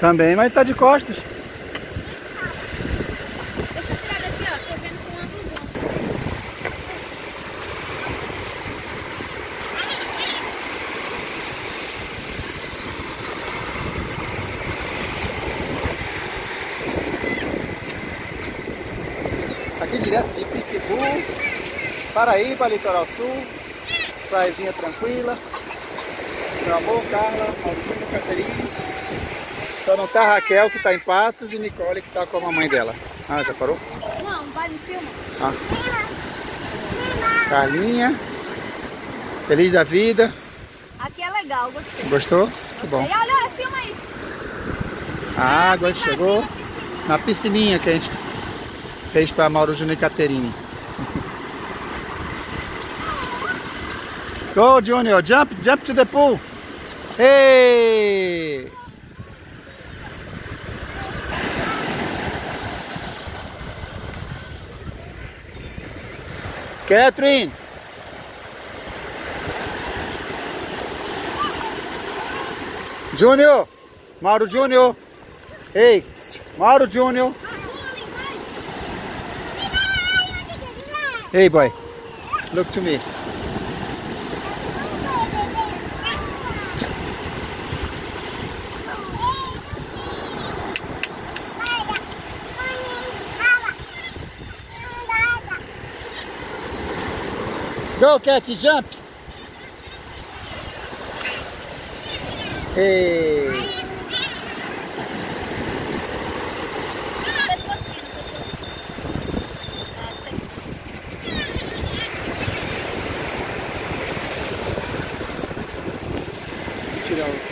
Também, mas tá de costas. Aqui direto de Pitbull, Paraíba, Litoral Sul, praiazinha tranquila. Meu amor, Carla, Maurício, Caterine. Só não tá a Raquel que tá em Patos e Nicole que tá com a mamãe dela. Ah, já parou? Não, vai me filma. Ah. Carlinha. Feliz da vida. Aqui é legal, gostei. Gostou? Que bom. E olha, filma isso. A água chegou aqui na piscininha. na piscininha que a gente fez para Mauro Júnior e Caterine. Go, Junior. Jump, jump to the pool. Hey! Catherine. Junior. Mauro Junior. Hey, Mauro Junior. Hey, boy. Look to me. Go, Cathy, jump. Hey. you know,